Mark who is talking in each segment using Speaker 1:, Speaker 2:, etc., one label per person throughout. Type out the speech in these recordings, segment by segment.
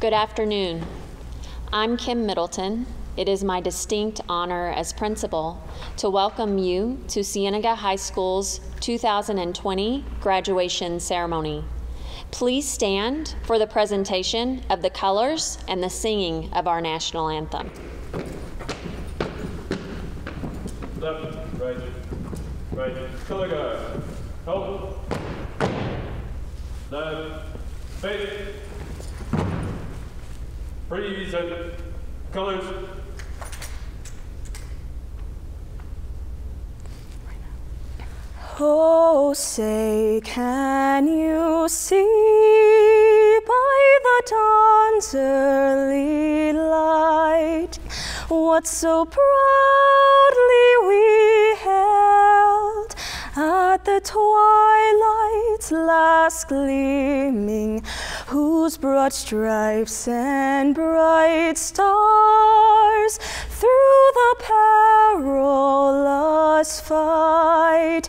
Speaker 1: Good afternoon. I'm Kim Middleton. It is my distinct honor as principal to welcome you to Cienega High School's 2020 graduation ceremony. Please stand for the presentation of the colors and the singing of our national anthem.
Speaker 2: Left, right, right, color guard. Hold. Left, face. Freeze and colors.
Speaker 3: Oh, say, can you see by the dawn's early light what so proudly we held at the twilight's last gleaming, whose broad stripes and bright stars through the perilous fight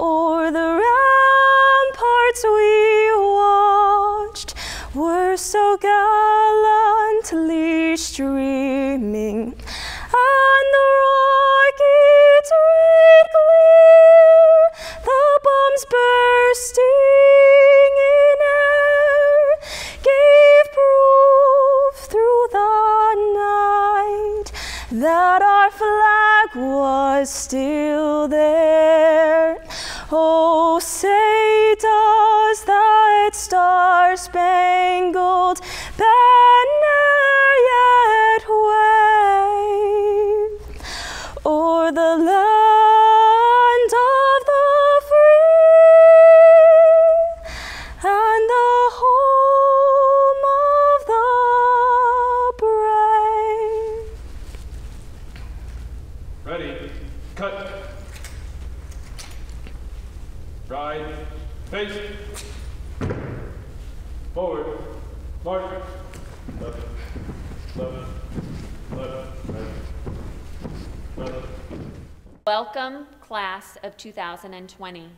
Speaker 3: o'er the ramparts we watched were so gallantly streaming, and the rockets' red bombs bursting in air, gave proof through the night that our flag was still there. Oh, say does that star-spangled banner yet wave o'er the land
Speaker 1: class of 2020.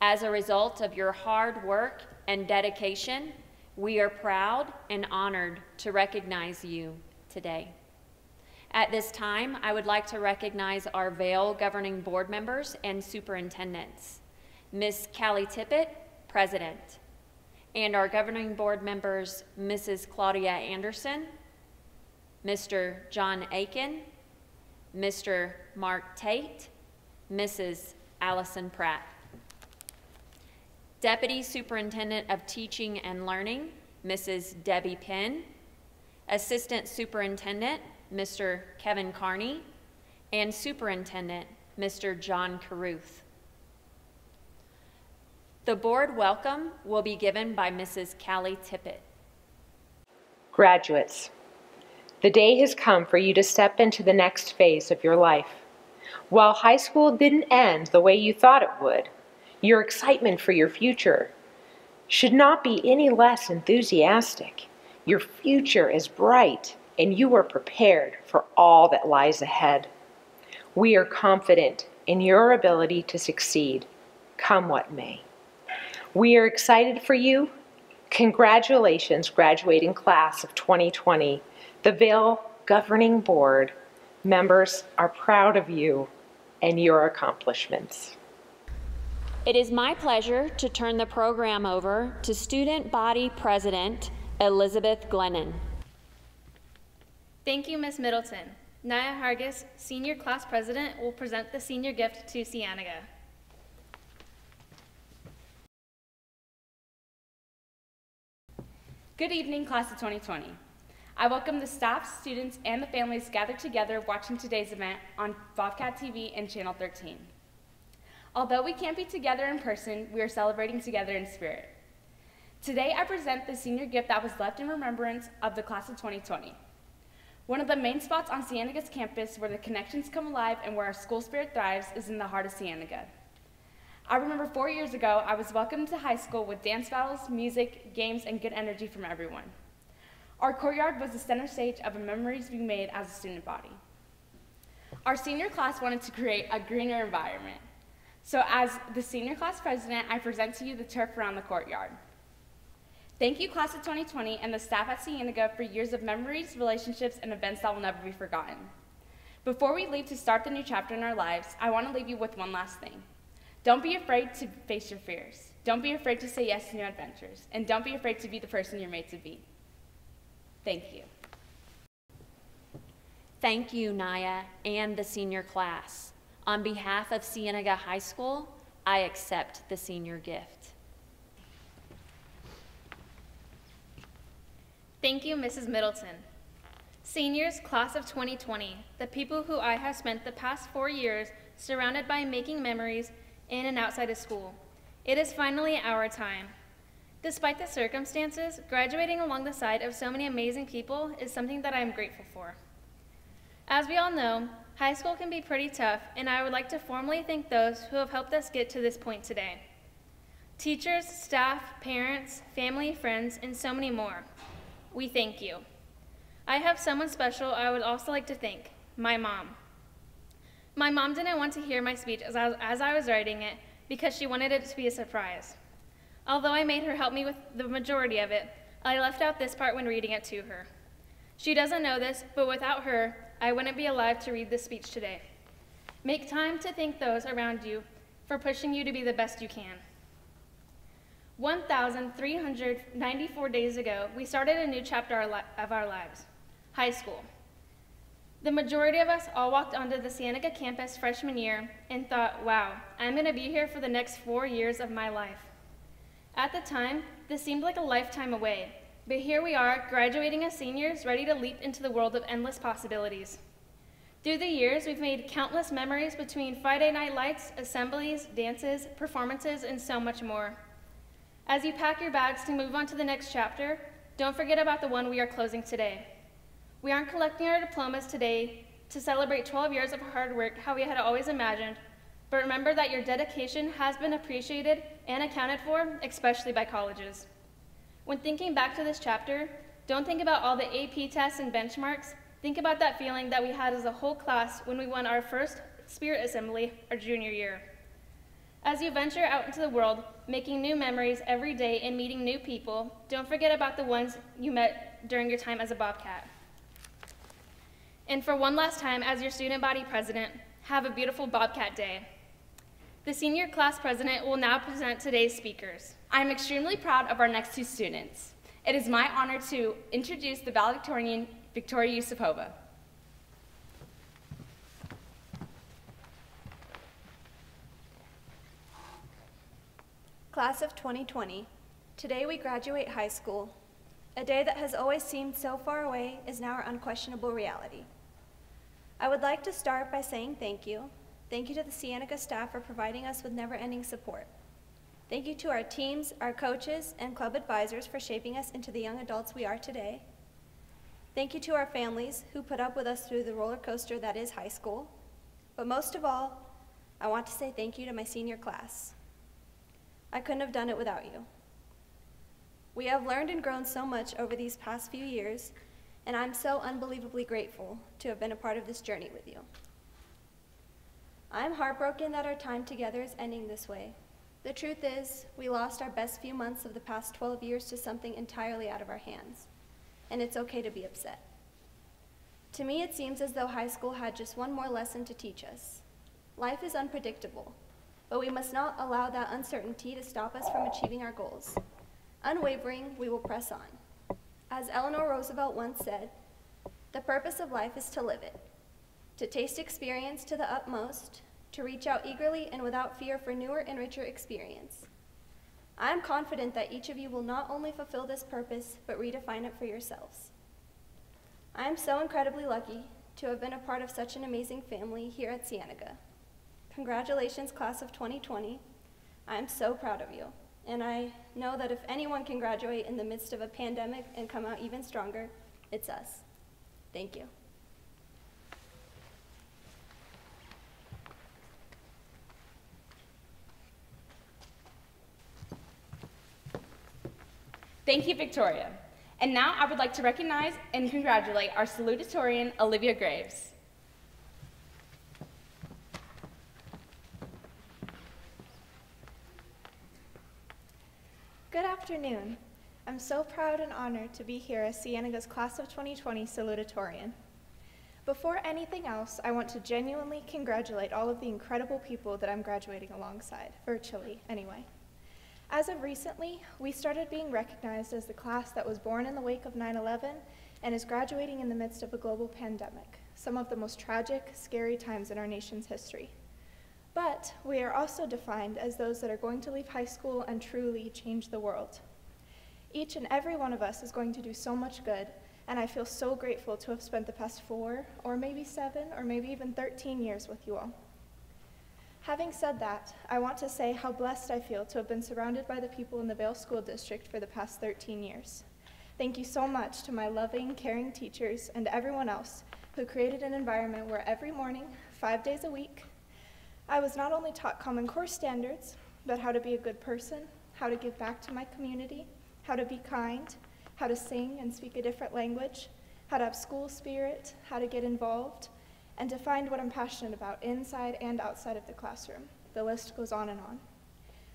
Speaker 1: As a result of your hard work and dedication, we are proud and honored to recognize you today. At this time, I would like to recognize our Vail governing board members and superintendents. Ms. Callie Tippett, President, and our governing board members, Mrs. Claudia Anderson, Mr. John Aiken, Mr. Mark Tate, Mrs. Allison Pratt. Deputy Superintendent of Teaching and Learning, Mrs. Debbie Penn, Assistant Superintendent, Mr. Kevin Carney, and Superintendent, Mr. John Carruth. The board welcome will be given by Mrs. Callie Tippett.
Speaker 4: Graduates, the day has come for you to step into the next phase of your life. While high school didn't end the way you thought it would, your excitement for your future should not be any less enthusiastic. Your future is bright, and you are prepared for all that lies ahead. We are confident in your ability to succeed, come what may. We are excited for you. Congratulations, graduating class of 2020. The Vail Governing Board members are proud of you and your accomplishments.
Speaker 1: It is my pleasure to turn the program over to Student Body President Elizabeth Glennon.
Speaker 5: Thank you, Ms. Middleton. Naya Hargis, Senior Class President, will present the senior gift to Cienega. Good evening, Class of 2020. I welcome the staff, students, and the families gathered together watching today's event on Bobcat TV and Channel 13. Although we can't be together in person, we are celebrating together in spirit. Today, I present the senior gift that was left in remembrance of the class of 2020. One of the main spots on Cienega's campus where the connections come alive and where our school spirit thrives is in the heart of Cienega. I remember four years ago, I was welcomed to high school with dance battles, music, games, and good energy from everyone. Our courtyard was the center stage of memories we made as a student body. Our senior class wanted to create a greener environment. So as the senior class president, I present to you the turf around the courtyard. Thank you, class of 2020 and the staff at Cienega for years of memories, relationships, and events that will never be forgotten. Before we leave to start the new chapter in our lives, I want to leave you with one last thing. Don't be afraid to face your fears. Don't be afraid to say yes to new adventures. And don't be afraid to be the person you're made to be. Thank you.
Speaker 1: Thank you, Naya, and the senior class. On behalf of Cienega High School, I accept the senior gift.
Speaker 6: Thank you, Mrs. Middleton. Seniors, class of 2020, the people who I have spent the past four years surrounded by making memories in and outside of school. It is finally our time. Despite the circumstances, graduating along the side of so many amazing people is something that I am grateful for. As we all know, high school can be pretty tough, and I would like to formally thank those who have helped us get to this point today. Teachers, staff, parents, family, friends, and so many more. We thank you. I have someone special I would also like to thank my mom. My mom didn't want to hear my speech as I, as I was writing it because she wanted it to be a surprise. Although I made her help me with the majority of it, I left out this part when reading it to her. She doesn't know this, but without her, I wouldn't be alive to read this speech today. Make time to thank those around you for pushing you to be the best you can. 1,394 days ago, we started a new chapter of our lives high school. The majority of us all walked onto the Cienega campus freshman year and thought, wow, I'm going to be here for the next four years of my life. At the time, this seemed like a lifetime away, but here we are, graduating as seniors, ready to leap into the world of endless possibilities. Through the years, we've made countless memories between Friday night lights, assemblies, dances, performances, and so much more. As you pack your bags to move on to the next chapter, don't forget about the one we are closing today. We aren't collecting our diplomas today to celebrate 12 years of hard work how we had always imagined, but remember that your dedication has been appreciated and accounted for, especially by colleges. When thinking back to this chapter, don't think about all the AP tests and benchmarks. Think about that feeling that we had as a whole class when we won our first Spirit Assembly our junior year. As you venture out into the world, making new memories every day and meeting new people, don't forget about the ones you met during your time as a Bobcat. And for one last time, as your student body president, have a beautiful Bobcat Day. The senior class president will now present today's speakers.
Speaker 5: I'm extremely proud of our next two students. It is my honor to introduce the valedictorian, Victoria Yusupova.
Speaker 7: Class of 2020, today we graduate high school. A day that has always seemed so far away is now our unquestionable reality. I would like to start by saying thank you. Thank you to the Cienega staff for providing us with never-ending support. Thank you to our teams, our coaches, and club advisors for shaping us into the young adults we are today. Thank you to our families who put up with us through the roller coaster that is high school. But most of all, I want to say thank you to my senior class. I couldn't have done it without you. We have learned and grown so much over these past few years, and I'm so unbelievably grateful to have been a part of this journey with you. I'm heartbroken that our time together is ending this way. The truth is, we lost our best few months of the past 12 years to something entirely out of our hands, and it's okay to be upset. To me, it seems as though high school had just one more lesson to teach us. Life is unpredictable, but we must not allow that uncertainty to stop us from achieving our goals. Unwavering, we will press on. As Eleanor Roosevelt once said, the purpose of life is to live it, to taste experience to the utmost, to reach out eagerly and without fear for newer and richer experience. I am confident that each of you will not only fulfill this purpose, but redefine it for yourselves. I am so incredibly lucky to have been a part of such an amazing family here at Cienega. Congratulations, class of 2020. I am so proud of you. And I know that if anyone can graduate in the midst of a pandemic and come out even stronger, it's us. Thank you.
Speaker 5: Thank you, Victoria. And now I would like to recognize and congratulate our salutatorian, Olivia Graves.
Speaker 8: Good afternoon. I'm so proud and honored to be here as Cienega's Class of 2020 salutatorian. Before anything else, I want to genuinely congratulate all of the incredible people that I'm graduating alongside, virtually anyway. As of recently, we started being recognized as the class that was born in the wake of 9 11 and is graduating in the midst of a global pandemic, some of the most tragic, scary times in our nation's history. But we are also defined as those that are going to leave high school and truly change the world. Each and every one of us is going to do so much good, and I feel so grateful to have spent the past four, or maybe seven, or maybe even 13 years with you all. Having said that, I want to say how blessed I feel to have been surrounded by the people in the Vail School District for the past 13 years. Thank you so much to my loving, caring teachers and everyone else who created an environment where every morning, five days a week, I was not only taught Common Core standards, but how to be a good person, how to give back to my community, how to be kind, how to sing and speak a different language, how to have school spirit, how to get involved, and to find what I'm passionate about inside and outside of the classroom. The list goes on and on.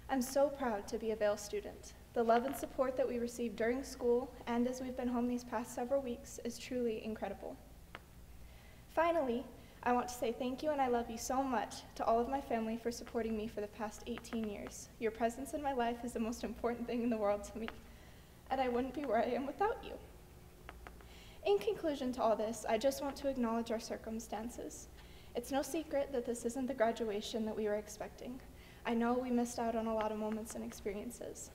Speaker 8: I'm so proud to be a Vail student. The love and support that we receive during school and as we've been home these past several weeks is truly incredible. Finally, I want to say thank you and I love you so much to all of my family for supporting me for the past 18 years. Your presence in my life is the most important thing in the world to me, and I wouldn't be where I am without you. In conclusion to all this, I just want to acknowledge our circumstances. It's no secret that this isn't the graduation that we were expecting. I know we missed out on a lot of moments and experiences.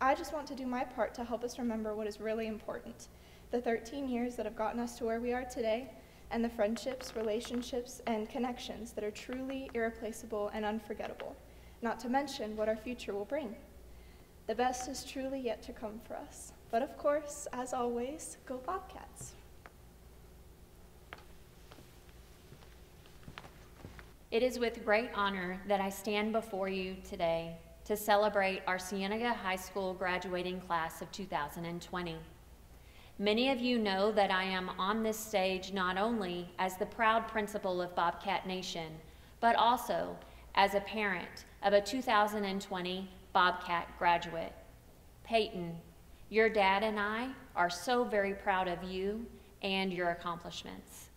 Speaker 8: I just want to do my part to help us remember what is really important the 13 years that have gotten us to where we are today and the friendships, relationships, and connections that are truly irreplaceable and unforgettable, not to mention what our future will bring. The best is truly yet to come for us. But of course, as always, go Bobcats.
Speaker 1: It is with great honor that I stand before you today to celebrate our Cienega High School graduating class of 2020. Many of you know that I am on this stage not only as the proud principal of Bobcat Nation, but also as a parent of a 2020 Bobcat graduate. Peyton, your dad and I are so very proud of you and your accomplishments.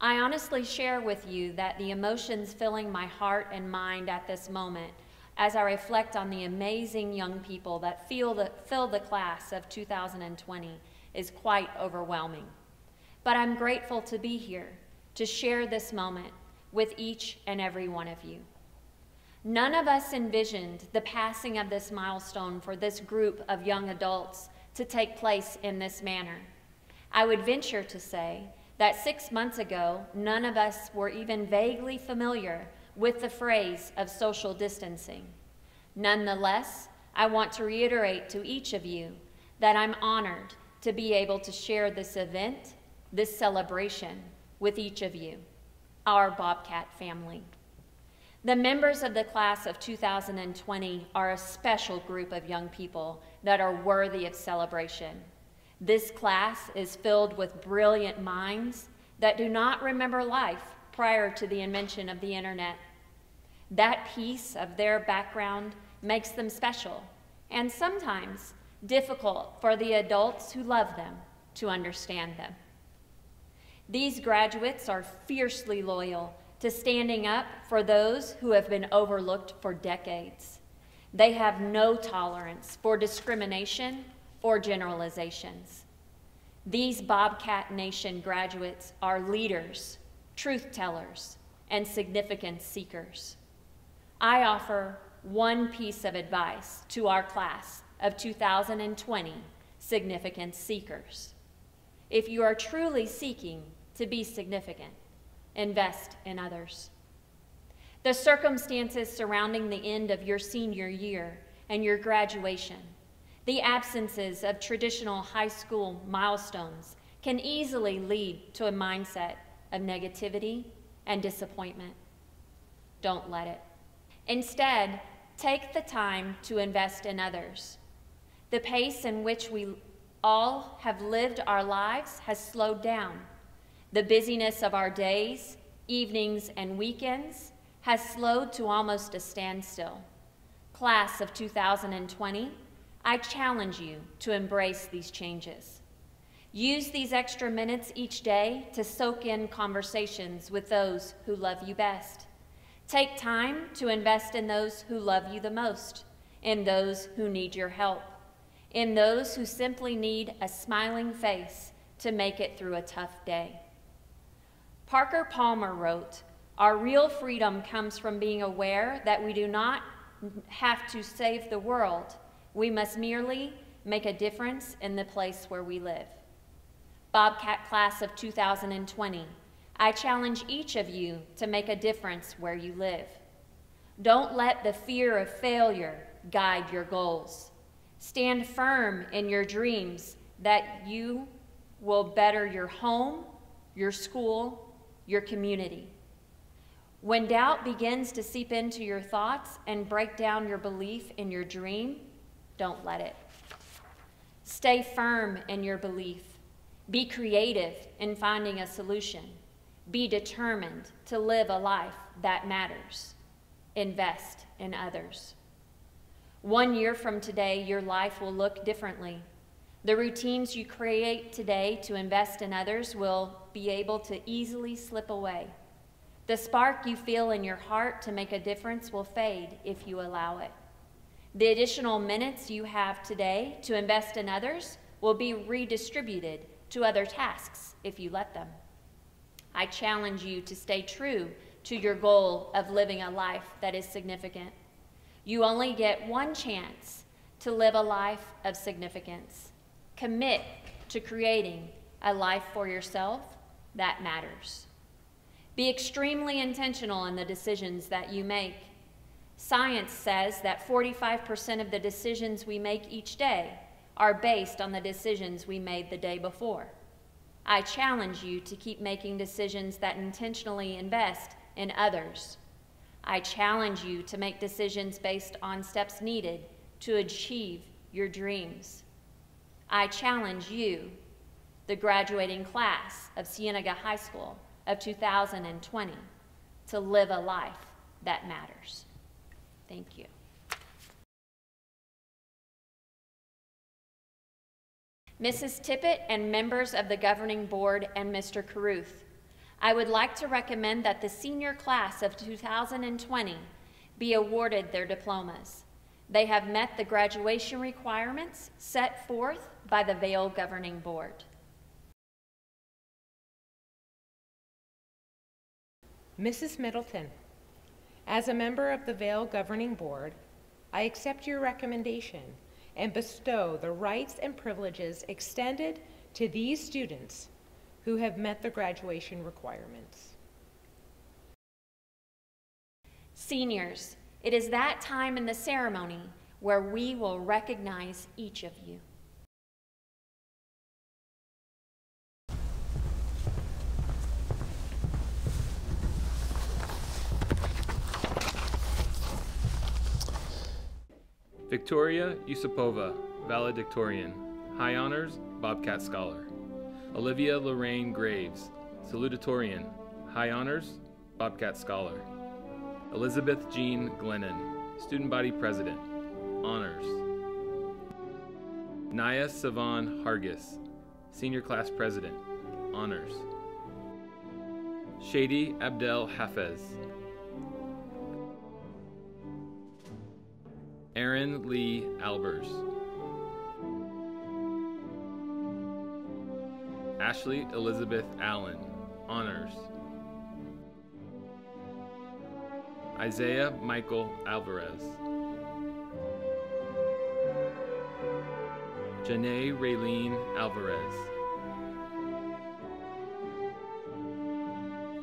Speaker 1: I honestly share with you that the emotions filling my heart and mind at this moment as I reflect on the amazing young people that fill the, fill the class of 2020 is quite overwhelming. But I'm grateful to be here to share this moment with each and every one of you. None of us envisioned the passing of this milestone for this group of young adults to take place in this manner. I would venture to say that six months ago, none of us were even vaguely familiar with the phrase of social distancing. Nonetheless, I want to reiterate to each of you that I'm honored to be able to share this event, this celebration, with each of you, our Bobcat family. The members of the class of 2020 are a special group of young people that are worthy of celebration. This class is filled with brilliant minds that do not remember life prior to the invention of the internet. That piece of their background makes them special and sometimes difficult for the adults who love them to understand them. These graduates are fiercely loyal to standing up for those who have been overlooked for decades. They have no tolerance for discrimination or generalizations. These Bobcat Nation graduates are leaders, truth tellers, and significance seekers. I offer one piece of advice to our class of 2020 significance seekers. If you are truly seeking to be significant, invest in others. The circumstances surrounding the end of your senior year and your graduation, the absences of traditional high school milestones can easily lead to a mindset of negativity and disappointment. Don't let it. Instead, take the time to invest in others the pace in which we all have lived our lives has slowed down. The busyness of our days, evenings, and weekends has slowed to almost a standstill. Class of 2020, I challenge you to embrace these changes. Use these extra minutes each day to soak in conversations with those who love you best. Take time to invest in those who love you the most, in those who need your help, in those who simply need a smiling face to make it through a tough day. Parker Palmer wrote, Our real freedom comes from being aware that we do not have to save the world, we must merely make a difference in the place where we live. Bobcat Class of 2020, I challenge each of you to make a difference where you live. Don't let the fear of failure guide your goals. Stand firm in your dreams that you will better your home, your school, your community. When doubt begins to seep into your thoughts and break down your belief in your dream, don't let it. Stay firm in your belief. Be creative in finding a solution. Be determined to live a life that matters. Invest in others. One year from today, your life will look differently. The routines you create today to invest in others will be able to easily slip away. The spark you feel in your heart to make a difference will fade if you allow it. The additional minutes you have today to invest in others will be redistributed to other tasks if you let them. I challenge you to stay true to your goal of living a life that is significant. You only get one chance to live a life of significance. Commit to creating a life for yourself that matters. Be extremely intentional in the decisions that you make. Science says that 45% of the decisions we make each day are based on the decisions we made the day before. I challenge you to keep making decisions that intentionally invest in others. I challenge you to make decisions based on steps needed to achieve your dreams. I challenge you, the graduating class of Cienega High School of 2020, to live a life that matters. Thank you. Mrs. Tippett and members of the governing board and Mr. Carruth, I would like to recommend that the senior class of 2020 be awarded their diplomas. They have met the graduation requirements set forth by the Vail Governing Board.
Speaker 4: Mrs. Middleton, as a member of the Vail Governing Board, I accept your recommendation and bestow the rights and privileges extended to these students who have met the graduation requirements.
Speaker 1: Seniors, it is that time in the ceremony where we will recognize each of you.
Speaker 9: Victoria Yusupova, valedictorian. High honors, Bobcat Scholar. Olivia Lorraine Graves, salutatorian. High honors, Bobcat Scholar. Elizabeth Jean Glennon, student body president. Honors. Naya Savan Hargis, senior class president. Honors. Shady Abdel Hafez, Aaron Lee Albers. Ashley Elizabeth Allen, Honors. Isaiah Michael Alvarez. Janae Raylene Alvarez.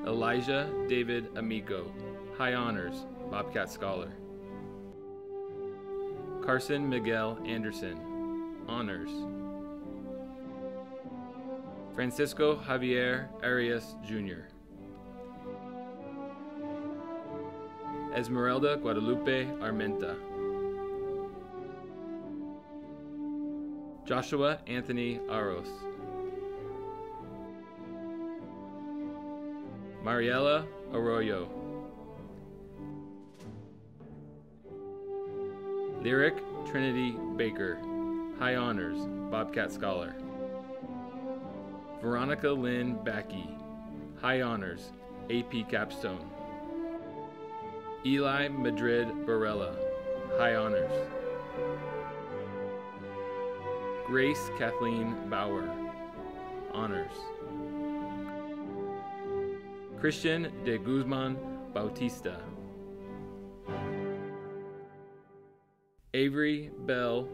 Speaker 9: Elijah David Amico, High Honors, Bobcat Scholar. Carson Miguel Anderson, Honors. Francisco Javier Arias, Jr. Esmeralda Guadalupe Armenta. Joshua Anthony Aros. Mariela Arroyo. Lyric Trinity Baker, High Honors, Bobcat Scholar. Veronica Lynn Backey, High Honors, AP Capstone. Eli Madrid Barella, High Honors. Grace Kathleen Bauer, Honors. Christian de Guzman Bautista. Avery Bell,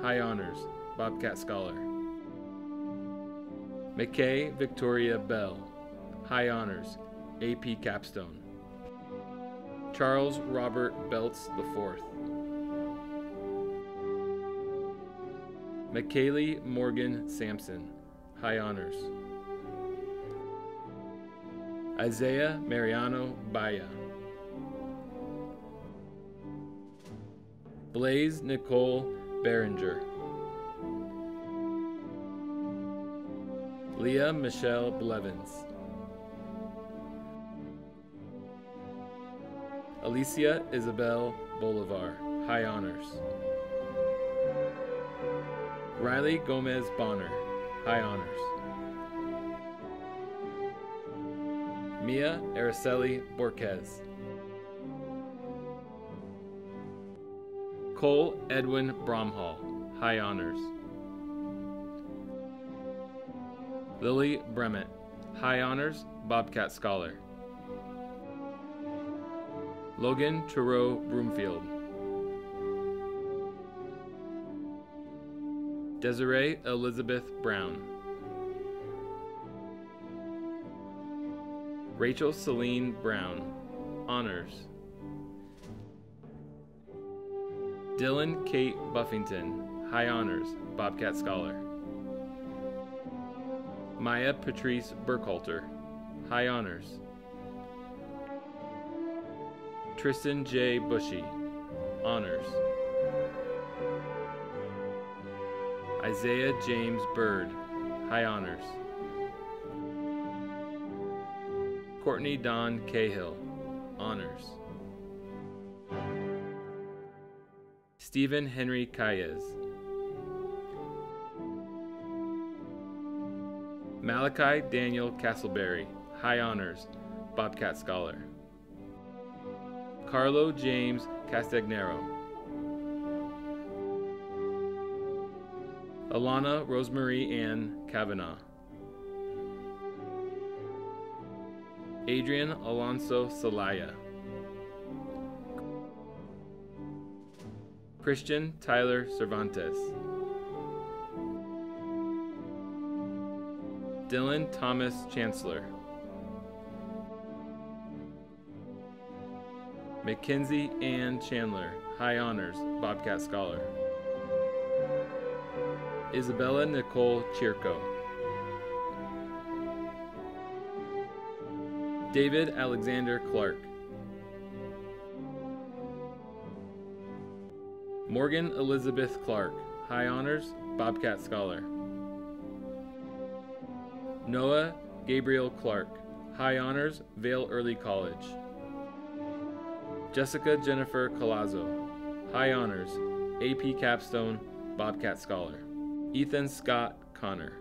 Speaker 9: High Honors, Bobcat Scholar. McKay Victoria Bell, High Honors, AP Capstone. Charles Robert Belts IV. McKaylee Morgan Sampson, High Honors. Isaiah Mariano Baya. Blaze Nicole Behringer. Leah Michelle Blevins. Alicia Isabel Bolivar, High Honors. Riley Gomez Bonner, High Honors. Mia Araceli Borquez. Cole Edwin Bromhall, High Honors. Lily Bremett, High Honors, Bobcat Scholar. Logan Trureau Broomfield. Desiree Elizabeth Brown. Rachel Celine Brown, Honors. Dylan Kate Buffington, High Honors, Bobcat Scholar. Maya Patrice Burkhalter, High Honors. Tristan J. Bushy, Honors. Isaiah James Bird, High Honors. Courtney Don Cahill, Honors. Stephen Henry Calles. Malachi Daniel Castleberry, High Honors, Bobcat Scholar. Carlo James Castagnero. Alana Rosemary Ann Cavanaugh. Adrian Alonso Celaya. Christian Tyler Cervantes. Dylan Thomas Chancellor. Mackenzie Ann Chandler, High Honors, Bobcat Scholar. Isabella Nicole Chirco. David Alexander Clark. Morgan Elizabeth Clark, High Honors, Bobcat Scholar. Noah Gabriel Clark, High Honors, Vail Early College. Jessica Jennifer Colazzo, High Honors, AP Capstone, Bobcat Scholar. Ethan Scott Connor.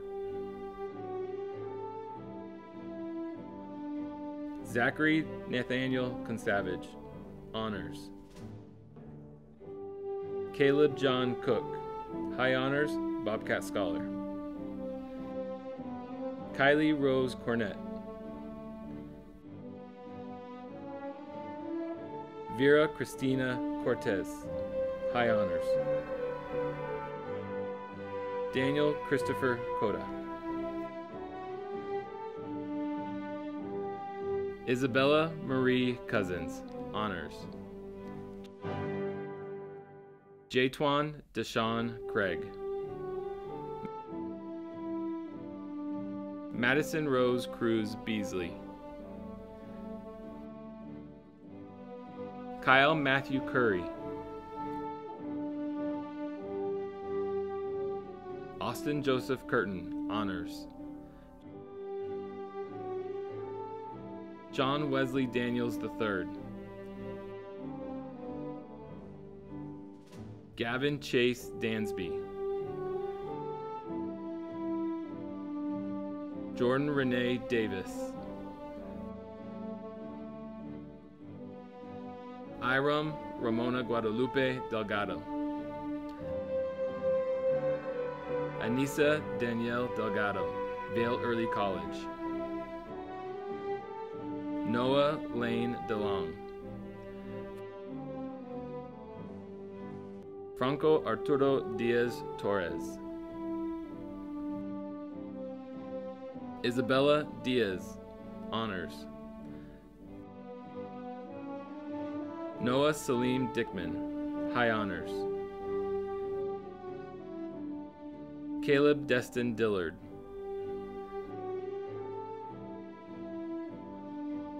Speaker 9: Zachary Nathaniel Consavage, Honors. Caleb John Cook, High Honors, Bobcat Scholar. Kylie Rose Cornett. Vera Cristina Cortez, High Honors. Daniel Christopher Cota. Isabella Marie Cousins, Honors. Jatwan Deshawn Craig. Madison Rose Cruz Beasley. Kyle Matthew Curry. Austin Joseph Curtin, Honors. John Wesley Daniels III. Gavin Chase Dansby. Jordan Renee Davis. Iram Ramona Guadalupe Delgado. Anissa Danielle Delgado, Vail Early College. Noah Lane DeLong. Franco Arturo Diaz Torres. Isabella Diaz, Honors. Noah Salim Dickman, High Honors. Caleb Destin Dillard.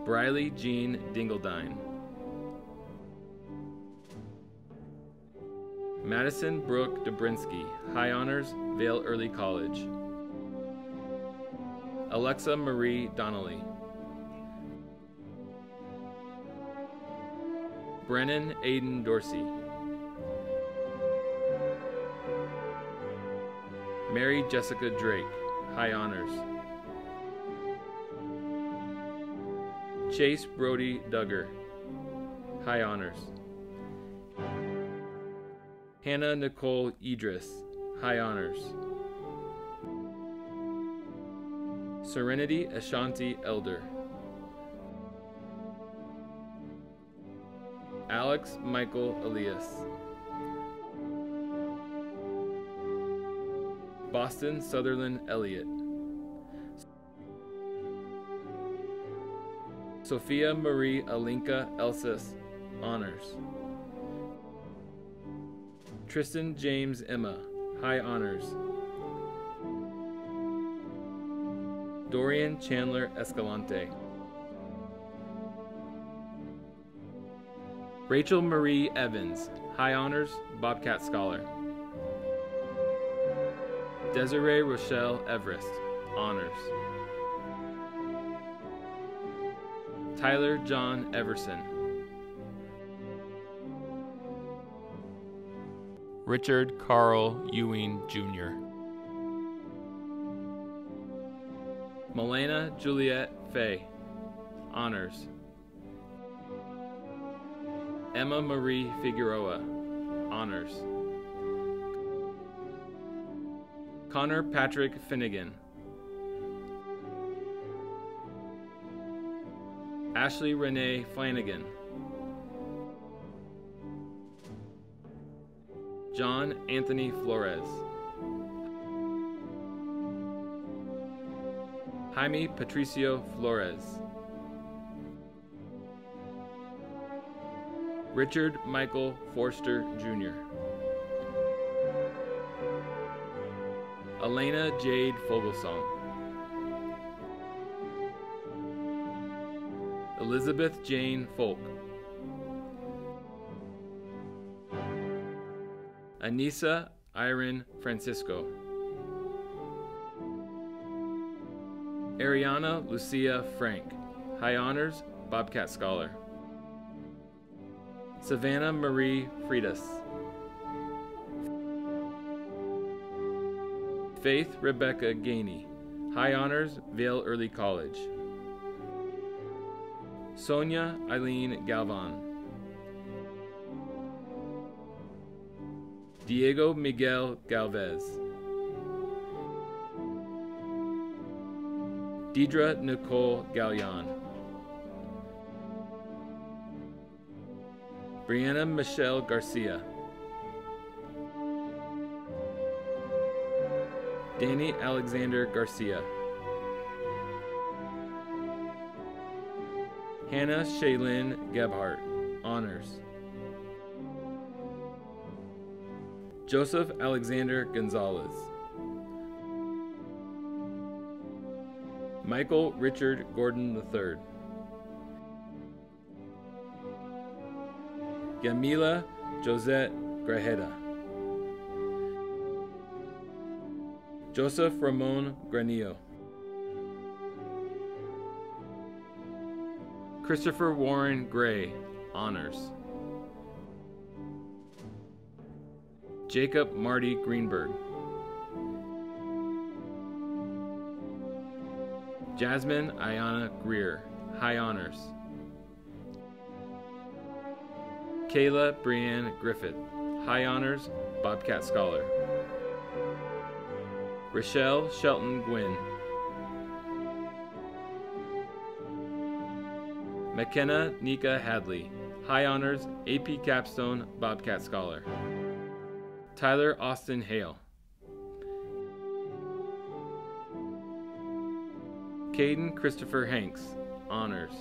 Speaker 9: Briley Jean Dingledine. Madison Brooke Dobrinsky, High Honors, Vail Early College. Alexa Marie Donnelly. Brennan Aiden Dorsey. Mary Jessica Drake, High Honors. Chase Brody Duggar, High Honors. Hannah Nicole Idris, High Honors. Serenity Ashanti Elder. Alex Michael Elias. Boston Sutherland Elliott. Sophia Marie Alinka Elsis, Honors. Tristan James Emma, High Honors. Dorian Chandler Escalante. Rachel Marie Evans, High Honors, Bobcat Scholar. Desiree Rochelle Everest, Honors. Tyler John Everson. Richard Carl Ewing Jr. Milena Juliet Fay, Honors. Emma Marie Figueroa, Honors. Connor Patrick Finnegan. Ashley Renee Flanagan. John Anthony Flores. Jaime Patricio Flores. Richard Michael Forster Jr. Elena Jade Fogelsong. Elizabeth Jane Folk. Anissa Iron Francisco. Ariana Lucia Frank, High Honors, Bobcat Scholar. Savannah Marie Freitas. Faith Rebecca Gainey, High Honors, Vail Early College. Sonia Eileen Galvan. Diego Miguel Galvez. Deidre Nicole Gallion. Brianna Michelle Garcia. Danny Alexander Garcia. Hannah Shaylin Gebhardt, Honors. Joseph Alexander Gonzalez. Michael Richard Gordon III. Yamila Josette Grajeda. Joseph Ramon Granillo. Christopher Warren Gray, Honors. Jacob Marty Greenberg. Jasmine Ayana Greer, High Honors. Kayla Brianne Griffith, High Honors, Bobcat Scholar. Rochelle Shelton Gwynn. McKenna Nika Hadley, High Honors, AP Capstone, Bobcat Scholar. Tyler Austin Hale. Caden Christopher Hanks, Honors.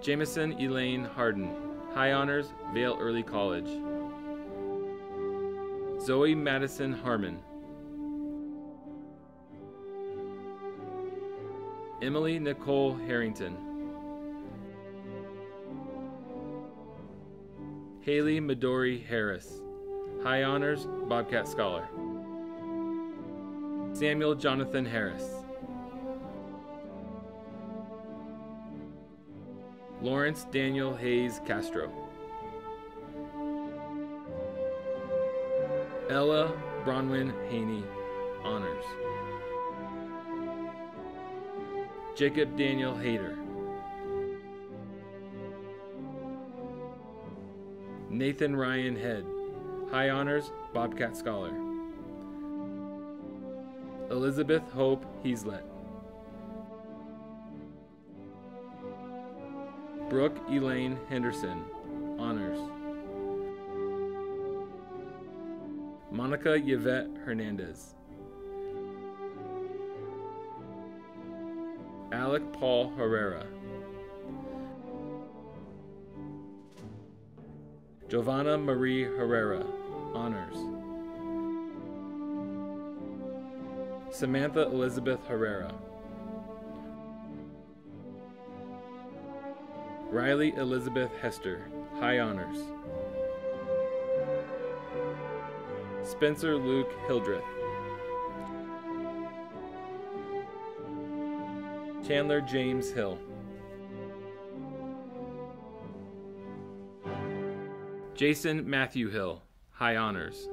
Speaker 9: Jameson Elaine Harden, High Honors, Vail Early College. Zoe Madison Harmon. Emily Nicole Harrington. Haley Midori Harris, High Honors, Bobcat Scholar. Samuel Jonathan Harris. Lawrence Daniel Hayes Castro. Ella Bronwyn Haney, Honors. Jacob Daniel Hayter. Nathan Ryan Head, High Honors, Bobcat Scholar. Elizabeth Hope Heaslet. Brooke Elaine Henderson, Honors. Monica Yvette Hernandez. Alec Paul Herrera. Giovanna Marie Herrera, Honors. Samantha Elizabeth Herrera. Riley Elizabeth Hester, High Honors. Spencer Luke Hildreth. Chandler James Hill. Jason Matthew Hill, High Honors.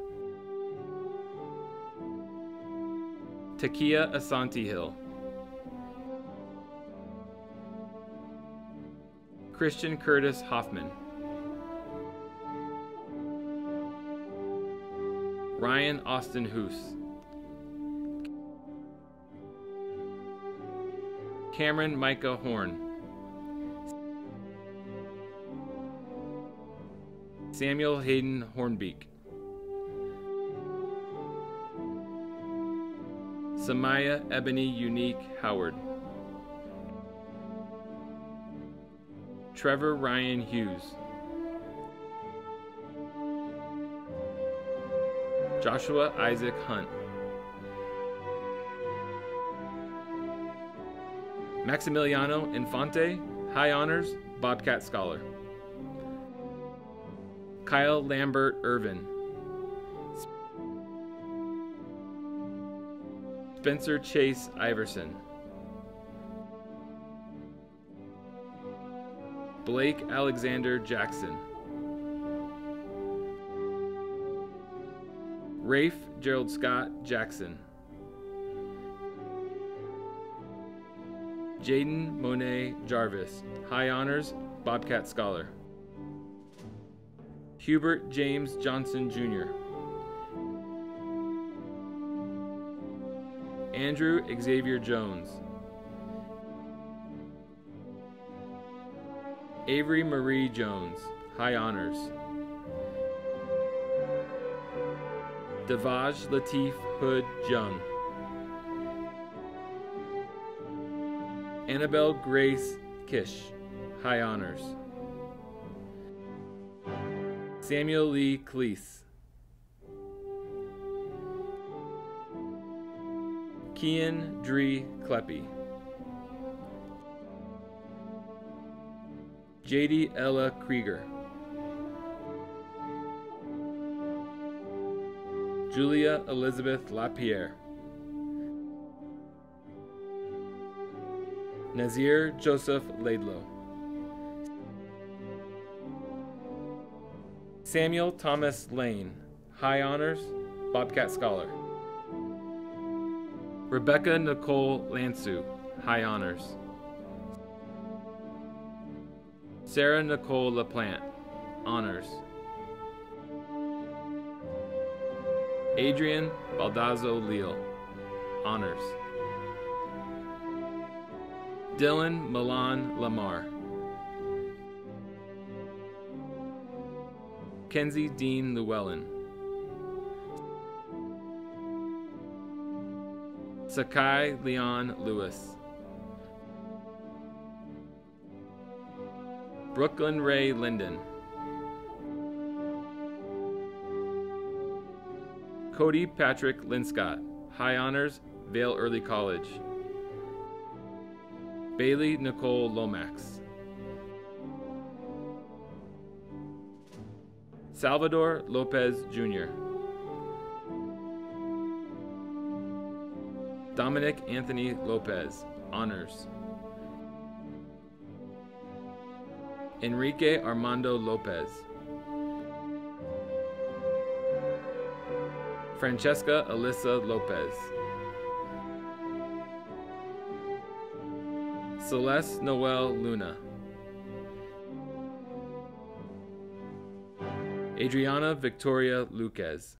Speaker 9: Takia Asante Hill. Christian Curtis Hoffman. Ryan Austin Hoos. Cameron Micah Horn. Samuel Hayden Hornbeak. Samaya Ebony Unique Howard. Trevor Ryan Hughes. Joshua Isaac Hunt. Maximiliano Infante, High Honors, Bobcat Scholar. Kyle Lambert Irvin. Spencer Chase Iverson. Blake Alexander Jackson. Rafe Gerald Scott Jackson. Jaden Monet Jarvis, High Honors, Bobcat Scholar. Hubert James Johnson Jr. Andrew Xavier Jones. Avery Marie Jones, High Honors. Devaj Latif Hood Jung. Annabelle Grace Kish, High Honors. Samuel Lee Cleese. Kian Dree Kleppy. JD Ella Krieger. Julia Elizabeth LaPierre. Nazir Joseph Laidlow. Samuel Thomas Lane, High Honors, Bobcat Scholar. Rebecca Nicole Lansu, High Honors. Sarah Nicole LaPlante, Honors. Adrian Baldazzo Leal, Honors. Dylan Milan Lamar. Kenzie Dean Llewellyn. Sakai Leon Lewis. Brooklyn Ray Linden. Cody Patrick Linscott, High Honors, Vail Early College. Bailey Nicole Lomax. Salvador Lopez Jr. Dominic Anthony Lopez, Honors. Enrique Armando Lopez. Francesca Alyssa Lopez. Celeste Noel Luna. Adriana Victoria Luquez.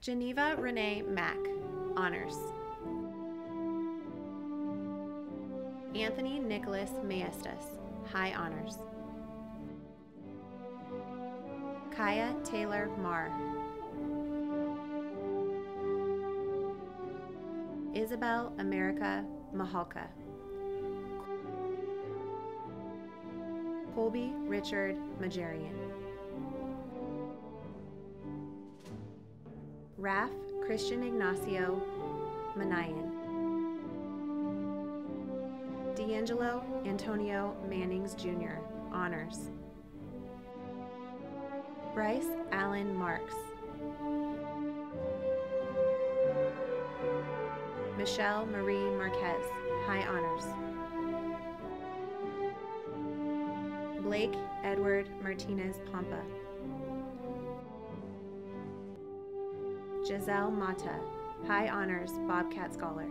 Speaker 10: Geneva Renee Mack, Honors. Anthony Nicholas Maestas, High Honors. Kaya Taylor Marr. Isabel America Mahalka. Colby Richard Majarian. Raf Christian Ignacio Manayan. D'Angelo Antonio Mannings Jr., Honors. Bryce Allen Marks. Michelle Marie Marquez, High Honors. Blake Edward Martinez Pompa. Giselle Mata, High Honors Bobcat Scholar.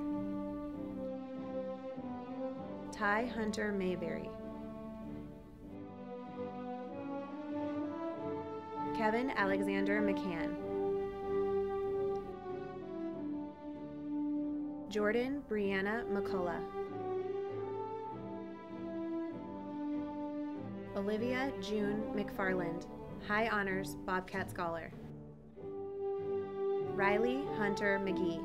Speaker 10: Ty Hunter Mayberry. Kevin Alexander McCann. Jordan Brianna McCullough. Olivia June McFarland, High Honors Bobcat Scholar. Riley Hunter McGee.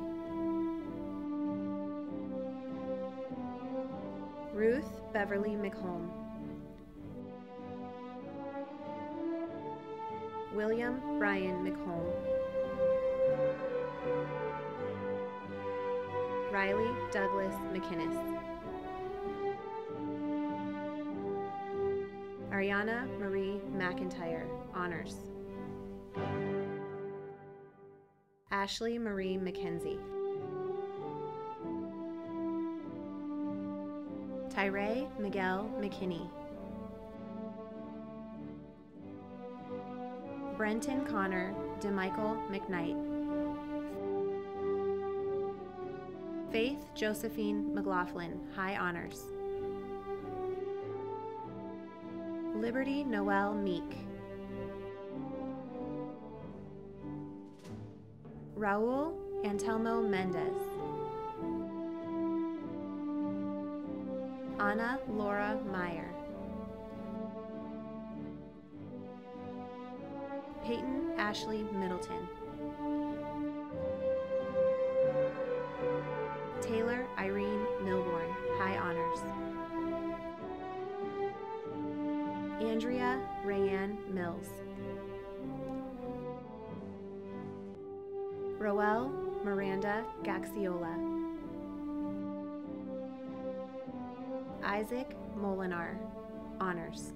Speaker 10: Ruth Beverly McHolm. William Brian McHolm. Riley Douglas McInnes. Ariana Marie McIntyre, Honors. Ashley Marie McKenzie. Tyree Miguel McKinney. Brenton Connor DeMichael McKnight. Faith Josephine McLaughlin, High Honors. Liberty Noel Meek. Raul Antelmo Mendez. Anna Laura Meyer. Peyton Ashley Middleton. Roel Miranda Gaxiola. Isaac Molinar, Honors,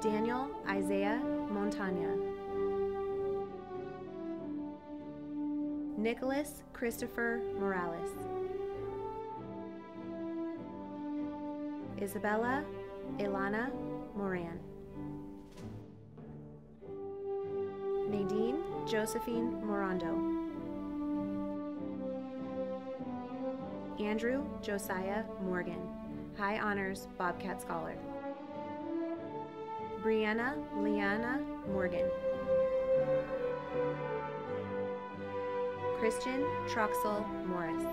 Speaker 10: Daniel Isaiah Montagna. Nicholas Christopher Morales. Isabella Ilana Moran. Josephine Morando. Andrew Josiah Morgan, High Honors Bobcat Scholar. Brianna Liana Morgan. Christian Troxel Morris.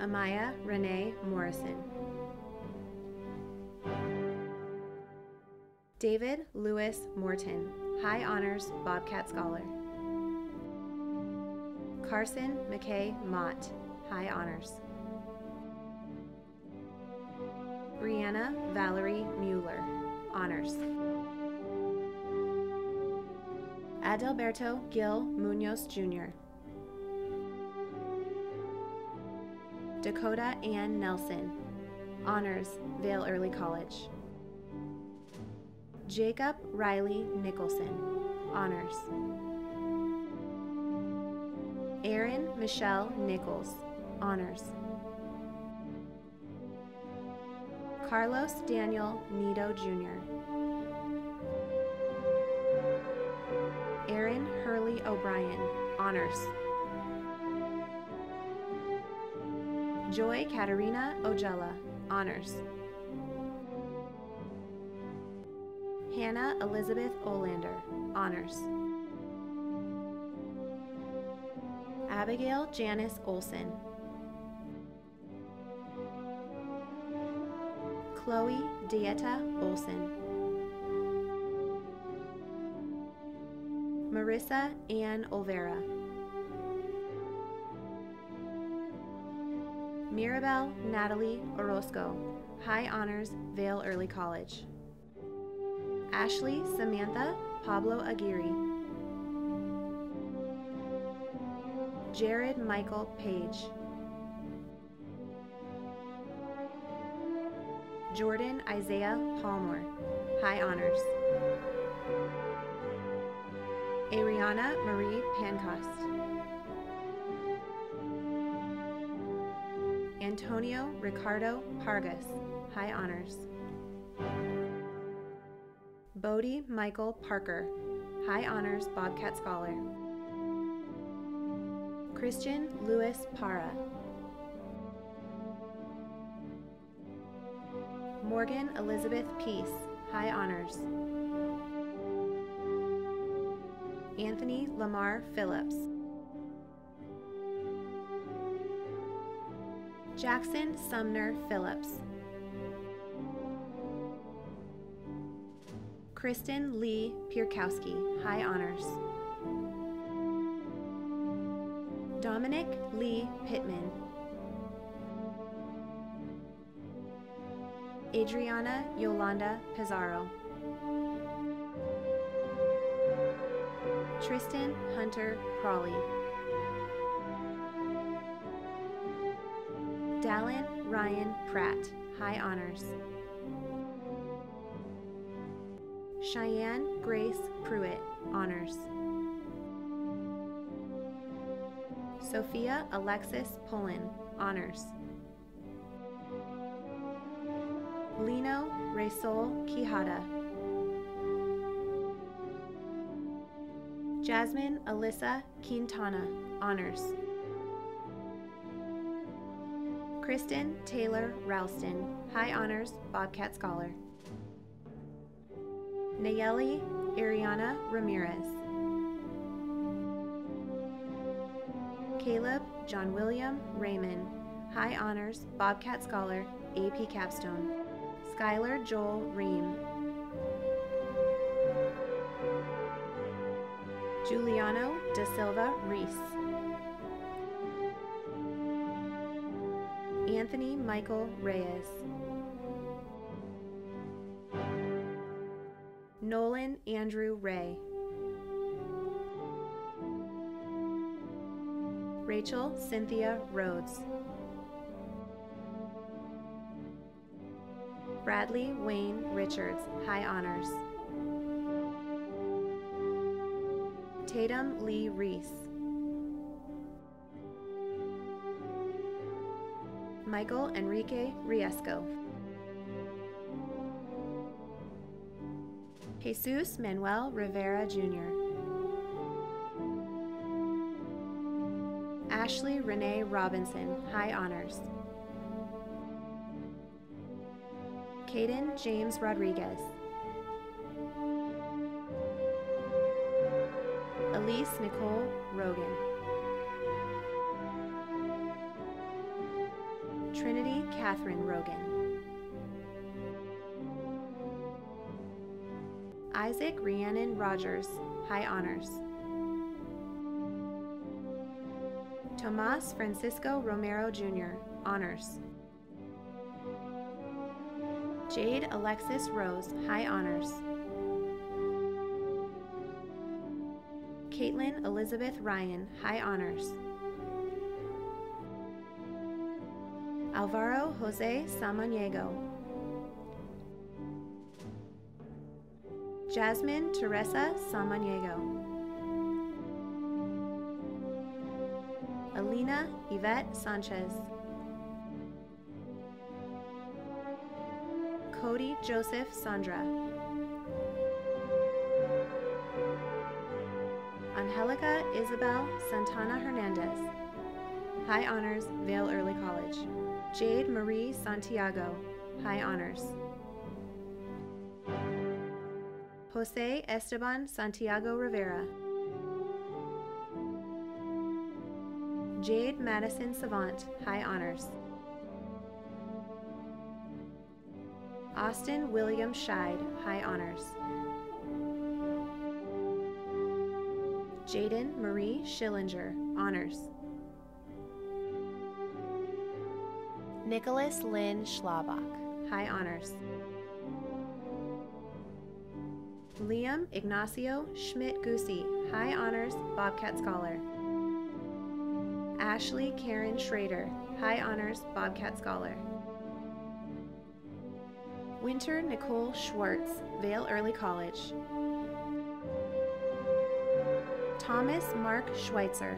Speaker 10: Amaya Renee Morrison. David Lewis Morton, High Honors Bobcat Scholar. Carson McKay Mott, High Honors. Brianna Valerie Mueller, Honors. Adalberto Gil Munoz Jr. Dakota Ann Nelson, Honors, Vail Early College. Jacob Riley Nicholson, Honors. Aaron Michelle Nichols, Honors. Carlos Daniel Nido Jr. Aaron Hurley O'Brien, Honors. Joy Katerina Ojella, Honors. Elizabeth Olander, Honors. Abigail Janice Olson. Chloe Dieta Olson. Marissa Ann Olvera. Mirabel Natalie Orozco, High Honors, Vail Early College. Ashley Samantha Pablo Aguirre. Jared Michael Page. Jordan Isaiah Palmer, High Honors. Ariana Marie Pancost. Antonio Ricardo Pargas, High Honors. Bodie Michael Parker, High Honors Bobcat Scholar. Christian Louis Para. Morgan Elizabeth Peace, High Honors. Anthony Lamar Phillips. Jackson Sumner Phillips. Kristen Lee Pierkowski, High Honors. Dominic Lee Pittman. Adriana Yolanda Pizarro. Tristan Hunter Crawley. Dallin Ryan Pratt, High Honors. Cheyenne Grace Pruitt, Honors. Sophia Alexis Pullen, Honors. Lino Resol Quijada. Jasmine Alyssa Quintana, Honors. Kristen Taylor Ralston, High Honors Bobcat Scholar. Nayeli Ariana Ramirez. Caleb John William Raymond, High Honors Bobcat Scholar, AP Capstone. Skylar Joel Ream. Giuliano da Silva Reese. Anthony Michael Reyes. Nolan Andrew Ray. Rachel Cynthia Rhodes. Bradley Wayne Richards, high honors. Tatum Lee Reese. Michael Enrique Riesco. Jesus Manuel Rivera Jr. Ashley Renee Robinson, high honors. Caden James Rodriguez. Isaac Rhiannon Rogers, high honors. Tomas Francisco Romero Jr., honors. Jade Alexis Rose, high honors. Caitlin Elizabeth Ryan, high honors. Alvaro Jose Samaniego. Jasmine Teresa Samaniego. Alina Yvette Sanchez. Cody Joseph Sandra. Angelica Isabel Santana Hernandez. High honors, Vail Early College. Jade Marie Santiago. High honors. Jose Esteban Santiago Rivera. Jade Madison Savant, high honors. Austin William Scheid, high honors. Jaden Marie Schillinger, honors. Nicholas Lynn Schlabach, high honors. Liam Ignacio Schmidt Goosey, high honors, Bobcat Scholar. Ashley Karen Schrader, high honors, Bobcat Scholar. Winter Nicole Schwartz, Vail Early College. Thomas Mark Schweitzer.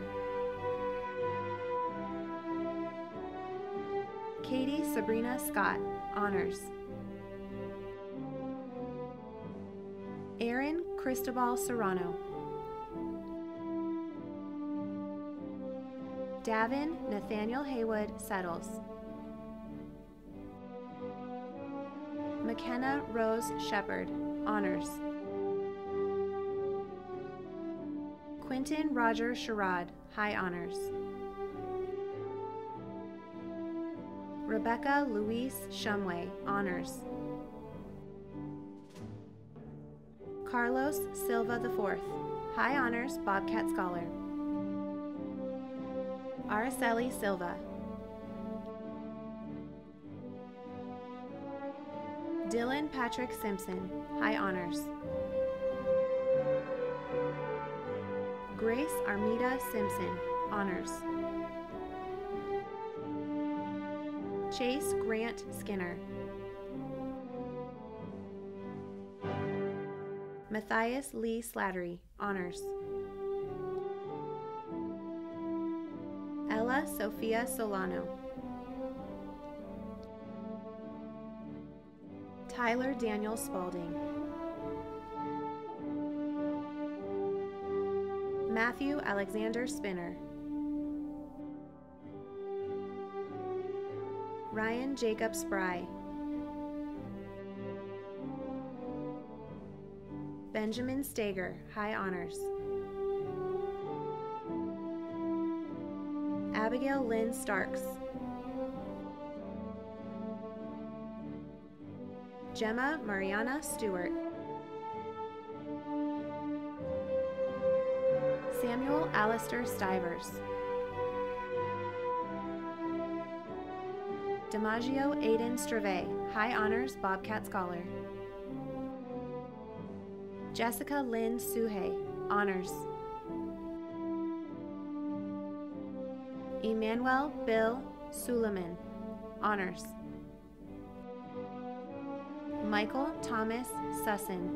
Speaker 10: Katie Sabrina Scott, honors. Aaron Cristobal Serrano. Davin Nathaniel Haywood settles. McKenna Rose Shepard, honors. Quentin Roger Sherrod, high honors. Rebecca Louise Shumway, honors. Carlos Silva IV, high honors, Bobcat Scholar. Araceli Silva. Dylan Patrick Simpson, high honors. Grace Armida Simpson, honors. Chase Grant Skinner. Matthias Lee Slattery, honors. Ella Sophia Solano. Tyler Daniel Spalding. Matthew Alexander Spinner. Ryan Jacob Spry. Benjamin Stager, high honors. Abigail Lynn Starks. Gemma Mariana Stewart. Samuel Alistair Stivers. DiMaggio Aiden Strave, High Honors Bobcat Scholar. Jessica Lynn Suhe, Honors. Emmanuel Bill Suleiman, Honors. Michael Thomas Sussin.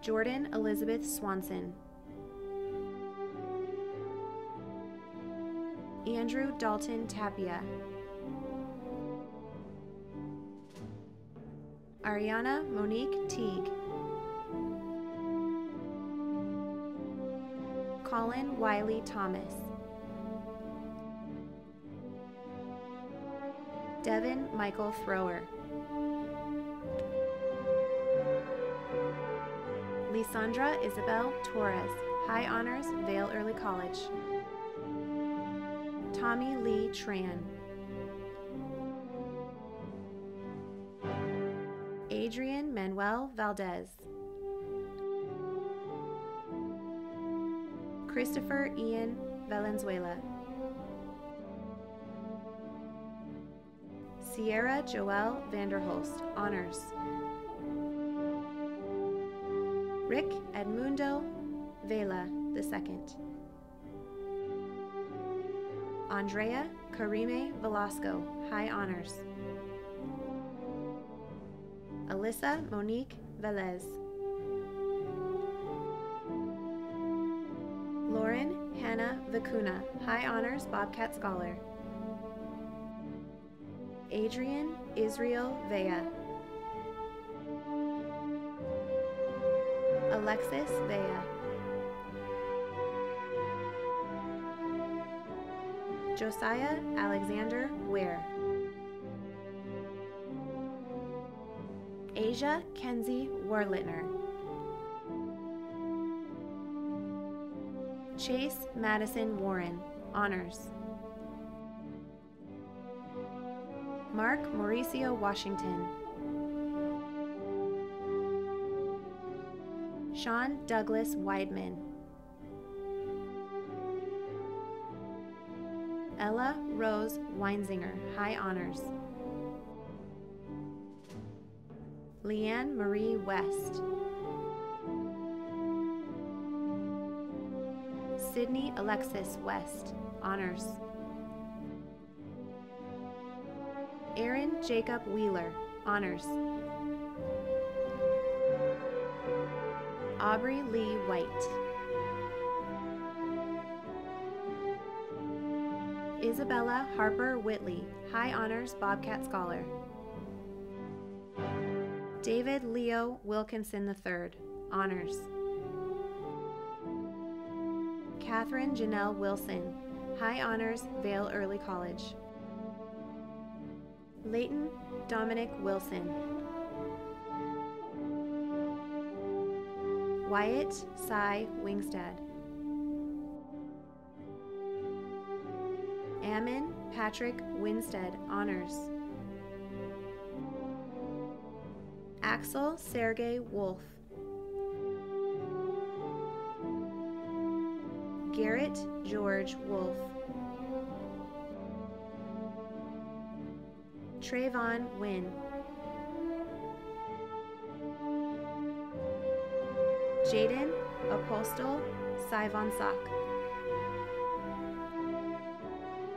Speaker 10: Jordan Elizabeth Swanson. Andrew Dalton Tapia. Ariana Monique Teague. Colin Wiley Thomas. Devin Michael Thrower. Lisandra Isabel Torres, High Honors, Vail Early College. Tommy Lee Tran. Manuel Valdez. Christopher Ian Valenzuela. Sierra Joelle Vanderholst, Honors. Rick Edmundo Vela II. Andrea Karime Velasco, High Honors. Alyssa Monique Velez. Lauren Hannah Vacuna, High Honors Bobcat Scholar. Adrian Israel Vea. Alexis Vea. Josiah Alexander Ware. Asia Kenzie Warlitner. Chase Madison Warren, Honors. Mark Mauricio Washington. Sean Douglas Weidman. Ella Rose Weinzinger, High Honors. Leanne Marie West. Sydney Alexis West, Honors. Aaron Jacob Wheeler, Honors. Aubrey Lee White. Isabella Harper Whitley, High Honors Bobcat Scholar. David Leo Wilkinson III, Honors. Catherine Janelle Wilson, High Honors Vail Early College. Leighton Dominic Wilson. Wyatt Cy Wingstad. Ammon Patrick Winstead, Honors. Axel Sergey Wolf. Garrett George Wolf. Trayvon Wynn. Jaden Apostle Sivon Sock.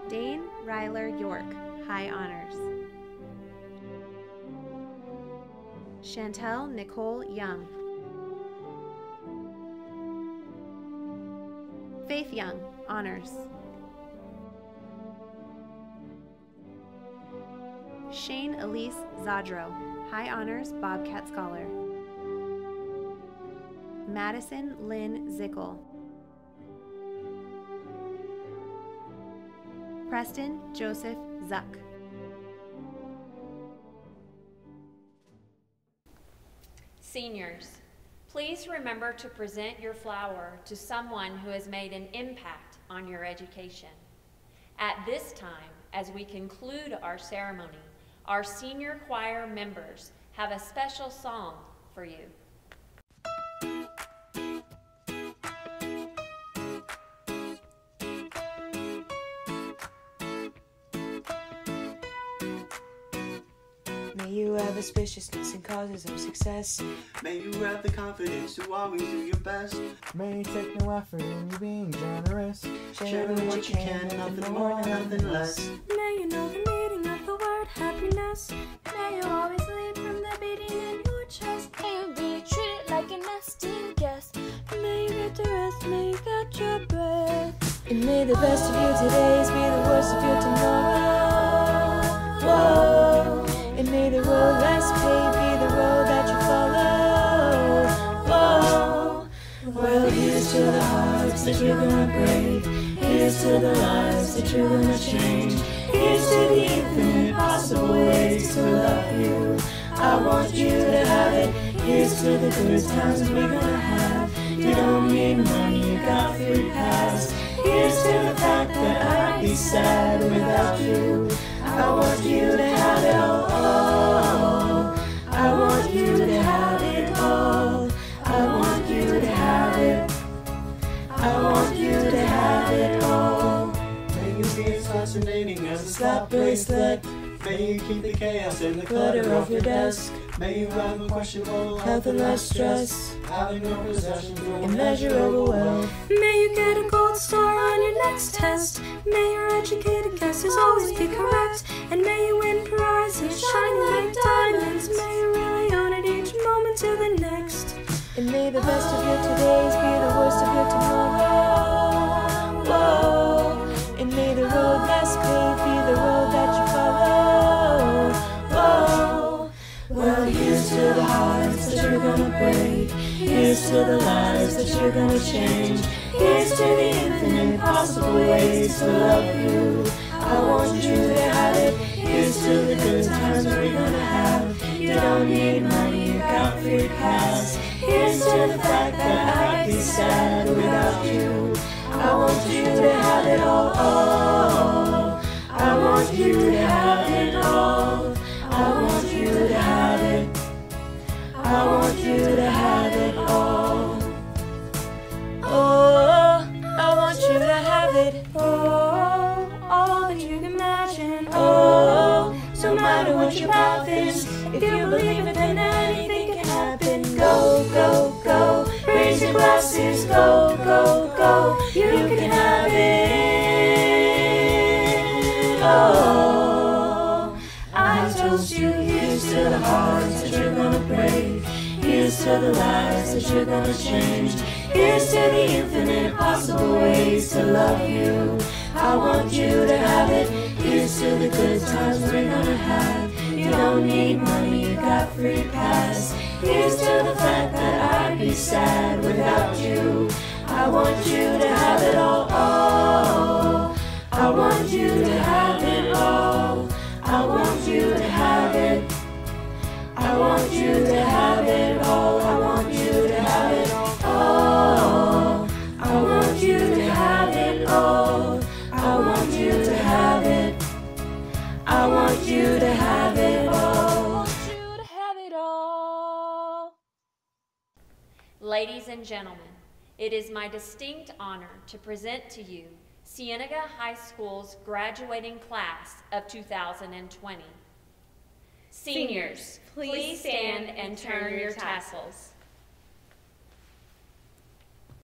Speaker 10: Dane Ryler York, High Honors. Chantel Nicole Young. Faith Young, Honors. Shane Elise Zadro, High Honors Bobcat Scholar. Madison Lynn Zickel. Preston Joseph Zuck.
Speaker 1: Seniors, please remember to present your flower to someone who has made an impact on your education. At this time, as we conclude our ceremony, our senior choir members have a special song for you.
Speaker 11: You have auspiciousness and causes of success.
Speaker 12: May you have the confidence to always do your best.
Speaker 11: May you take no effort in you being generous.
Speaker 12: Sharing what you can, nothing more, nothing less.
Speaker 3: May you know the meaning of the word happiness. May you always lead from the beating in your chest. May you be treated like a nesting guest. May you get to rest, may you catch your breath. And may the best of you todays be the worst of you tomorrow. That you're gonna break. Here's to the lives that you're gonna change. Here's to the infinite possible ways to love you. I want you to have it. Here's to the good times we're gonna have. You don't need money, you got free pass. Here's to the fact that I'd be sad without you. I want you to have it all. I want you to have it all. I want you to have it. I want you to have it all.
Speaker 12: May you be as fascinating as a slap bracelet. May you keep the chaos and the clutter off your desk. May you have unquestionable health and less stress. Having no possessions or
Speaker 3: Immeasurable wealth. May you get a gold star on your next test. May your educated guesses always be correct. And may you win prizes shining like diamonds. May you really own it each moment to the next. And may the best of your todays be the worst of your tomorrow. Whoa. And may the road less paved be the road that you follow. Whoa. Well, here's to the hearts that you're gonna break. Here's to the lives that you're gonna change. Here's to the infinite possible ways to love you. I want you to have it. Here's to the good times we're gonna have. You don't need money, to the fact that I'd be sad without you. I want you to have it all. I want you to have it all. I want you to have it. I want you to have it all. Oh, I want you to have it. Oh, all that you can imagine. Oh, no matter what your path your. Go, go, go. You can have it. Oh, I told you, here's to the hearts that you're gonna break. Here's to the lives that you're gonna change. Here's to the infinite possible ways to love you. I want you to have it. Here's to the good times we're gonna have. You don't need money, you got free pass. Here's to the fact that I'd be sad without you. I want you to have it all. all. I want you to have it all. I want you to have it. I want you to have it all. I want you to have it all. I want you to have it all.
Speaker 1: Ladies and gentlemen, it is my distinct honor to present to you Cienega High School's graduating class of 2020. Seniors, please stand and turn your tassels.